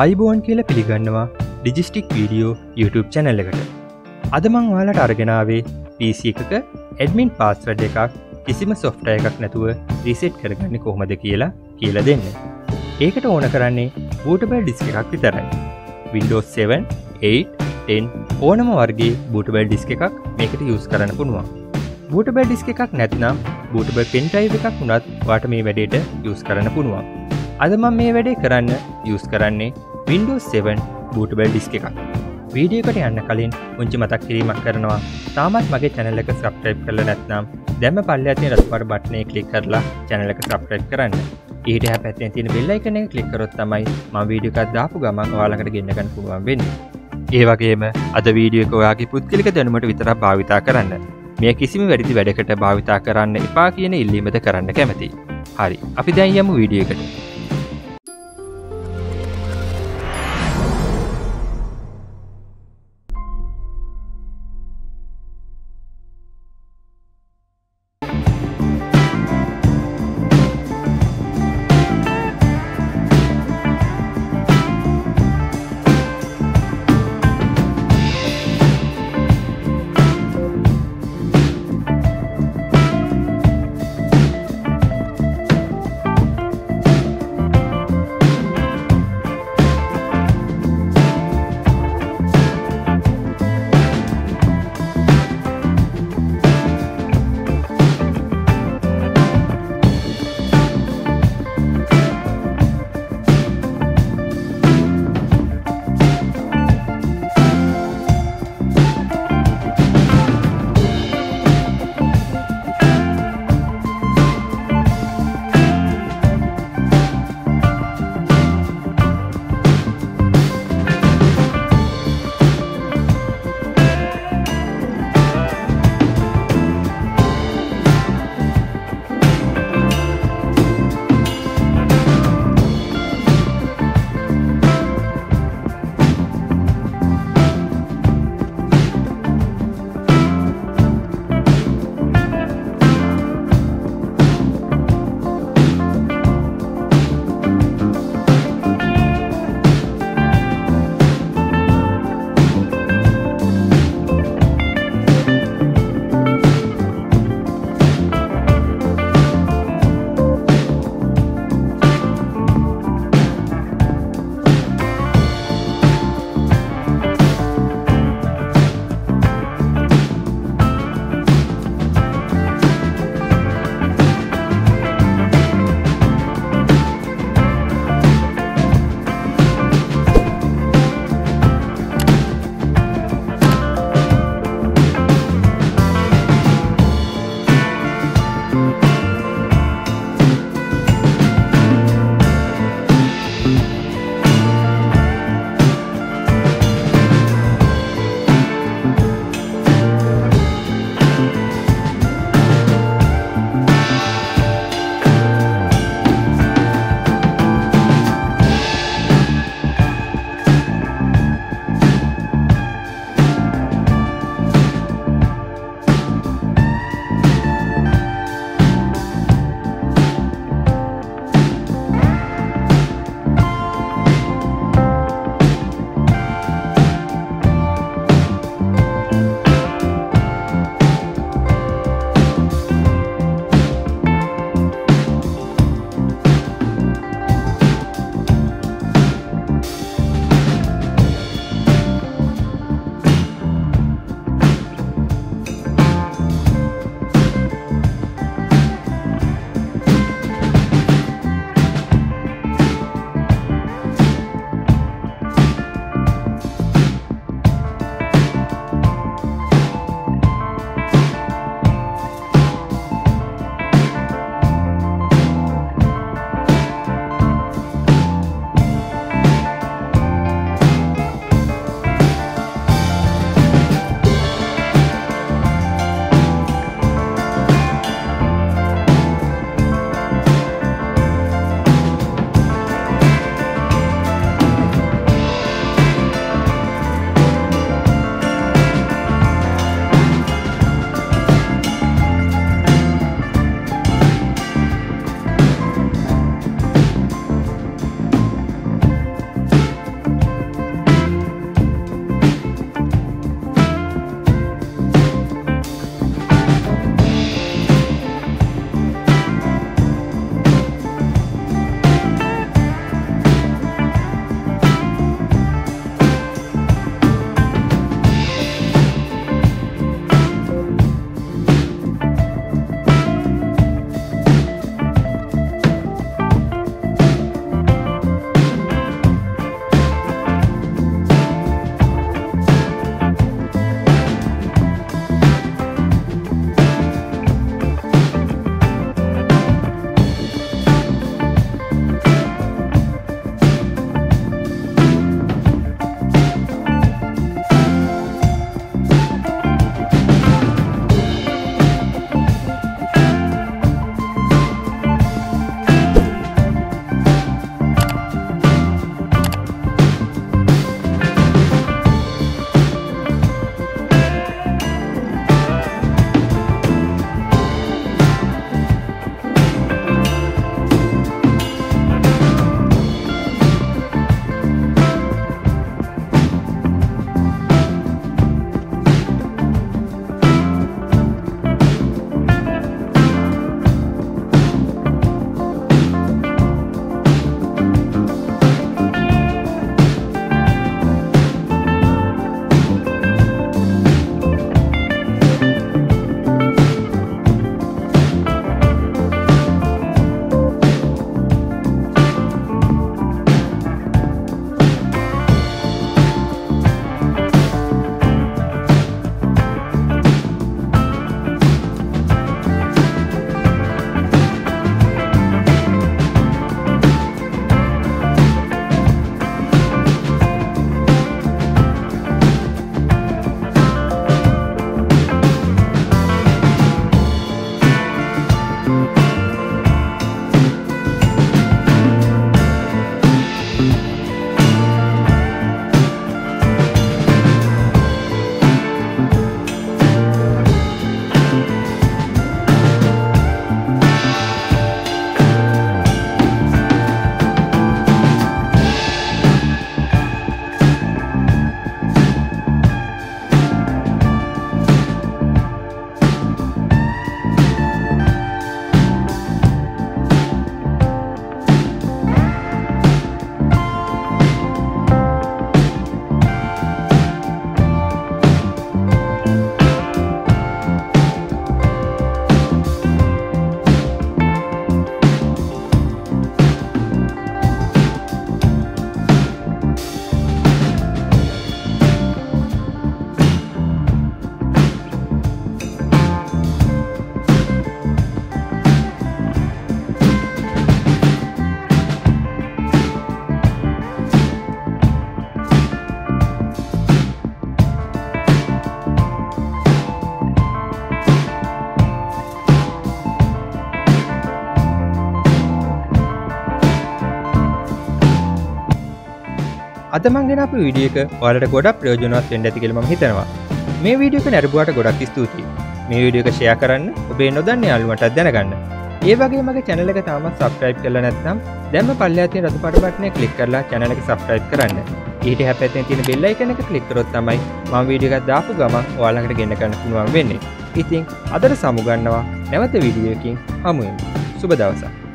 අයිබෝන් කියල පිළිගන්නවා ඩිජිස්ටික් වීඩියෝ YouTube චැනල්ල එකට. අදමං වාලට අර්ගෙනාවේ PC එකක ඇඩමින් පාස්වඩ එකක් කිසිම සොෆ්ට එකක් නැතුව රිසෙට් කරගන්න කොහොමද කියලා කියල දෙන්න. ඒකට ඕන කරන්නේ බූටබල් ඩිස්ක එකක් විතරයි. Windows 7 8 ඕනම වර්ගේ බූටබල් ඩිස්ක එකක් මේකට යස් කරන්න පුුණවා බූටබල් ඩිස්ක එකක් නැත්නම් බූටබ පෙන්ටයිව එකක් වුණත් වාට මේ වැඩේට යස් කරන්න පුුණවා අදමම් මේ වැඩේ කරන්න යස් කරන්නේ Windows 7 බූටබල් ඩිස්ක එකක්. වීඩියකට යන්න කලින් උංචි මතක් කිරීමක් කරනවා. තාමත් මගේ චැනල එක සබස්ක්‍රයිබ් කරල නැත්නම් දැම පල්ල ඇති රස්පර බට්නය කලික් කරලා චැනල එක සබස්ක්‍රයිබ් කරන්න. ඊට හැ පැත්තෙන් තියෙන බෙල්ලයි කන කලික්කරොත් තමයි ම වීඩියකත් දාපු ගමන් වාලකට ගෙන්න්නගන්න පුළුවන් වෙන්න. ඒවගේම අද වීඩියක ඔයාගේ පුද්ගලික දැනුමට විතර භාවිතා කරන්න. මේ කිසිම වැඩිදි වැඩකට භාවිතා කරන්න එපා කියන ඉල්ලීමද කරන්න කැමති හරි අපි දැන් යමු වීඩියකට අදමංගෙන අප විඩියක ඔලට ගොඩක් ප්‍රයෝජනවත් වෙන්ඩ ඇතිකෙලම හිතනවා. මේ වීඩියක නැරබුවට ගොඩක් ස්තුතියි. මේ විඩියක ෂය කරන්න ඔබේ නොදන්න යාලුවටත් දැනගන්න. ඒ වගේ මගේ චැනලක තාමත් සබස්ක්‍රයිබ් කල නැත්නම් දැම පල්ලඇති රතු පටබටනය කලික් කරලා චැනලක සබස්ක්‍රයිබ් කරන්න. ඊට හැපැත්තෙන් තින බෙල්ලයි කනක කලික්කරොත් තමයි ම වීඩියකත් දාපු ගම ඔයාලකට ගෙන්න්න කන්න පුළුවන් වෙන්නේ. ඉතිං අදර සමුගන්නවා නැවත විඩියකින් හමුුවෙන් සුබ දවසක්.